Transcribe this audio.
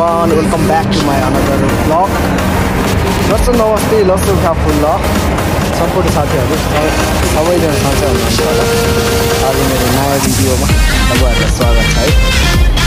everyone, welcome back to my another vlog. लसु नमस्ते लसु फुल support साथीहरू सबैजना सन्चै हुनुहुन्छ आज मेरो नयाँ भिडियोमा तपाईँहरूलाई स्वागत छ है